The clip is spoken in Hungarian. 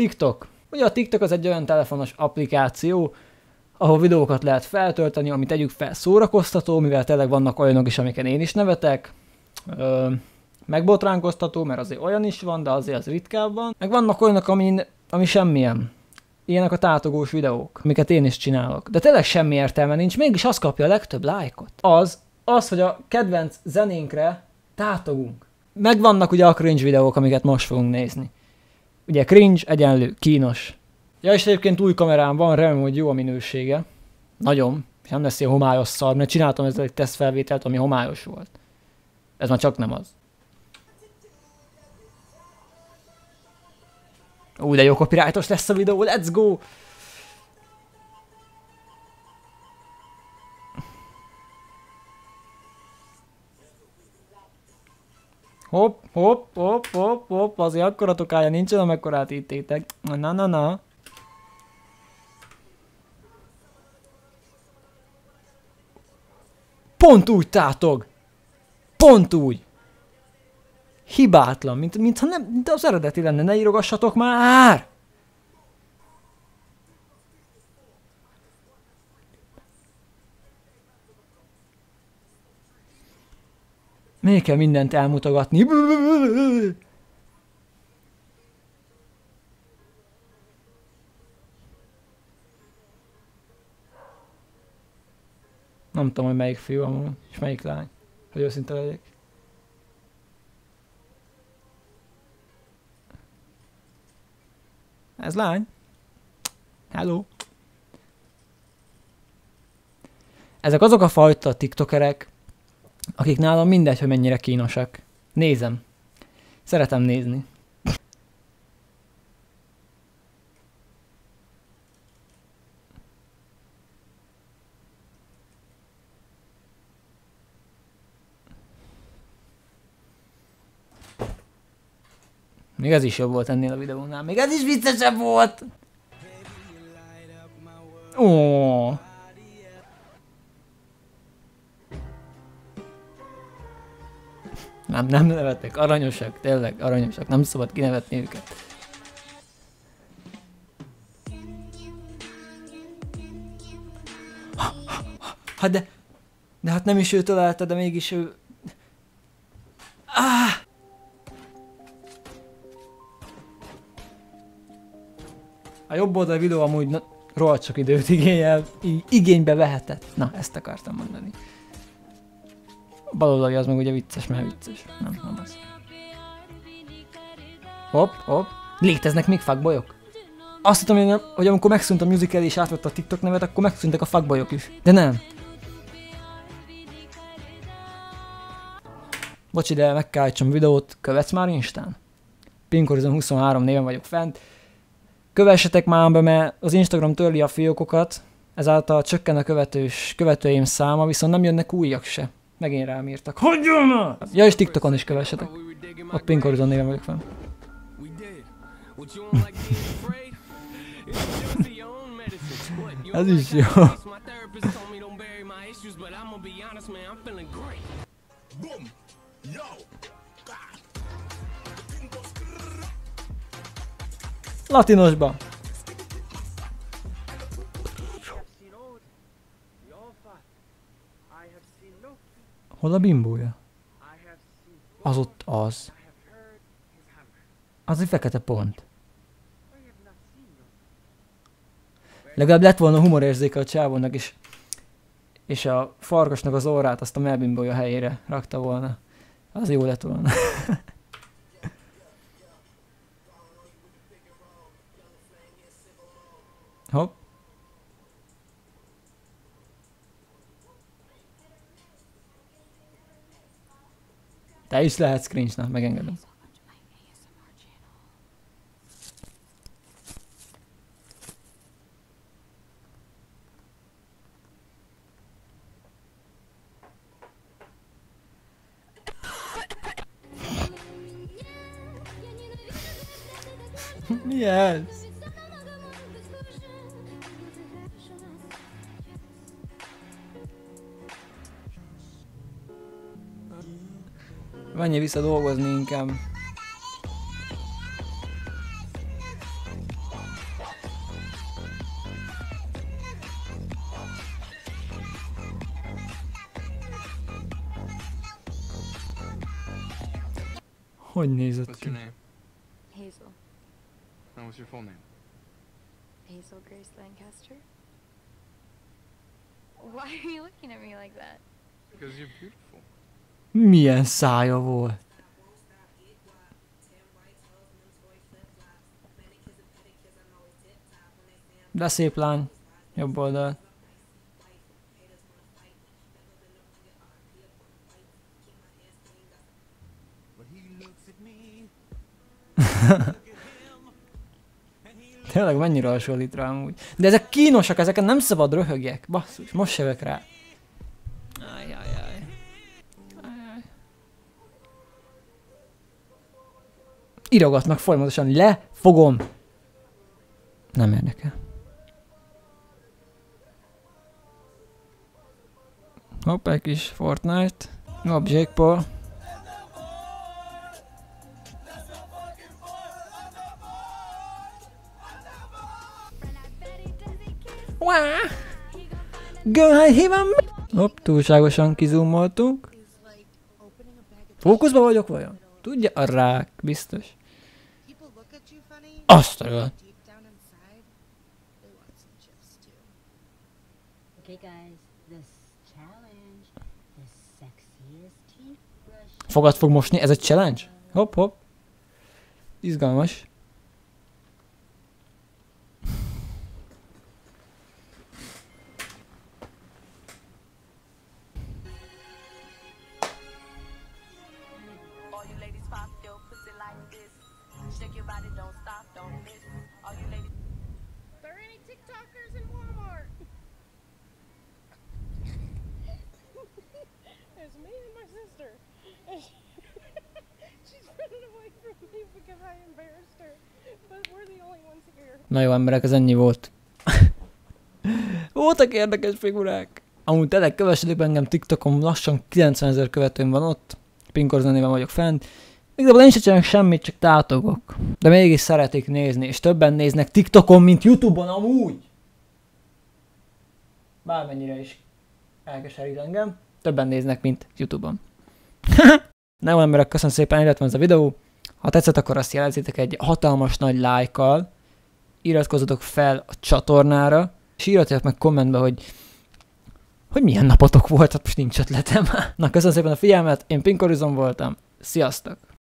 TikTok. Ugye a TikTok az egy olyan telefonos applikáció, ahol videókat lehet feltölteni, amit tegyük fel szórakoztató, mivel tényleg vannak olyanok is, amiken én is nevetek. Ö, megbotránkoztató, mert azért olyan is van, de azért az ritkább van. Meg vannak olyanok, ami, ami semmilyen. Ilyenek a tátogós videók, amiket én is csinálok. De tényleg semmi értelme nincs, mégis az kapja a legtöbb lájkot. Az, az, hogy a kedvenc zenénkre tátogunk. Megvannak ugye a cringe videók, amiket most fogunk nézni. Ugye cringe egyenlő, kínos. Ja, és egyébként új kamerám van, remélem, hogy jó a minősége. Nagyon. Nem lesz ilyen homályos szar, mert csináltam ezzel egy tesztfelvételt, ami homályos volt. Ez már csak nem az. Ú, de jó copyrightos lesz a videó, let's go! Hopp, hopp, hopp, hopp, hopp, azért akkora tokája nincsen, amekkorát íttétek. Na, na, na. Pont úgy tátog! Pont úgy! Hibátlan, mint, mintha nem, mint az eredeti lenne, ne írogassatok már! Még kell mindent elmutogatni. Nem tudom, hogy melyik fiú amúgy, és melyik lány, hogy őszinte legyek. Ez lány. Hello. Ezek azok a fajta tiktokerek, akik nálam mindegy, hogy mennyire kínosak. Nézem. Szeretem nézni. Még ez is jobb volt ennél a videónál. Még ez is viccesebb volt! Ó. Nem, nem nevetek, aranyosak, tényleg aranyosak, nem szabad kinevetni őket. Hát de, de hát nem is ő találta, de mégis ő... Ah! A jobb oldal videó amúgy rohadt sok időt igényel, igénybe vehetett. Na, ezt akartam mondani. Baloldali az meg ugye vicces, mert vicces. Nem, nem az. Hopp, hopp. Léteznek még fuckboyok? Azt hittem, hogy, hogy amikor megszűnt a musical és átvette a TikTok nevet, akkor megszűntek a fuckboyok is. De nem. Bocsi, de meg kell a videót. Követsz már Instán? Pinkorizon 23 néven vagyok fent. Kövessetek már be, mert az Instagram törli a fiókokat, ezáltal csökken a követős, követőim száma, viszont nem jönnek újak se. Megint rám írtak. Hagyjon már! Ja, és TikTokon is kövessetek. Ott Pink Horizon néven vagyok fenn. Ez is jó. Latinosba. Hol a bimbója? Az ott az. Az egy fekete pont. Legalább lett volna humorérzéke a csávónak is. És a farkasnak az orrát azt a melbimbója helyére rakta volna. Az jó lett volna. Hopp. Te is lehetsz cringe na, megengedem. Mi Menj vissza dolgozni inkább. Hogy nézett ki? Hazel. And what's your full name? Hazel Grace Lancaster. Why are you looking at me like that? Because you're beautiful. Milyen szája volt. De szép lány. Jobb oldal. Tényleg mennyire hasonlít rá amúgy. De ezek kínosak, ezeken nem szabad röhögjek. Basszus, most se jövök rá. Írogatnak folyamatosan, le fogom. Nem érdekel. Hopp, egy kis Fortnite. Hopp, Jake Paul. Hopp, túlságosan kizumoltunk. Fókuszba vagyok vajon? Tudja a rák, biztos. People look at you funny. Azt a. Fogad fog mosni, ez egy challenge? Hopp, hopp. Izgalmas. Your body, don't stop, don't miss. All you ladies. There any TikTokers in Walmart? it's me and my sister. And she- She's running away from me because I embarrassed her. But we're the only ones here. Na jó emberek, ez ennyi volt. Voltak érdekes figurák. Amúgy tényleg kövessedik engem TikTokon, lassan 90 ezer követőm van ott. Pinkor zenében vagyok fent. Igazából sem csinálok semmit, csak tátogok. De mégis szeretik nézni, és többen néznek TikTokon, mint Youtube-on amúgy. Bármennyire is elkeserít engem. Többen néznek, mint Youtube-on. Jó emberek, köszönöm szépen, illetve ez a videó. Ha tetszett, akkor azt jelezzétek egy hatalmas nagy lájkkal, iratkozzatok fel a csatornára, és írjatok meg kommentbe, hogy hogy milyen napotok volt, hát most nincs ötletem. Na, köszönöm szépen a figyelmet, én Pinkorizon voltam, sziasztok!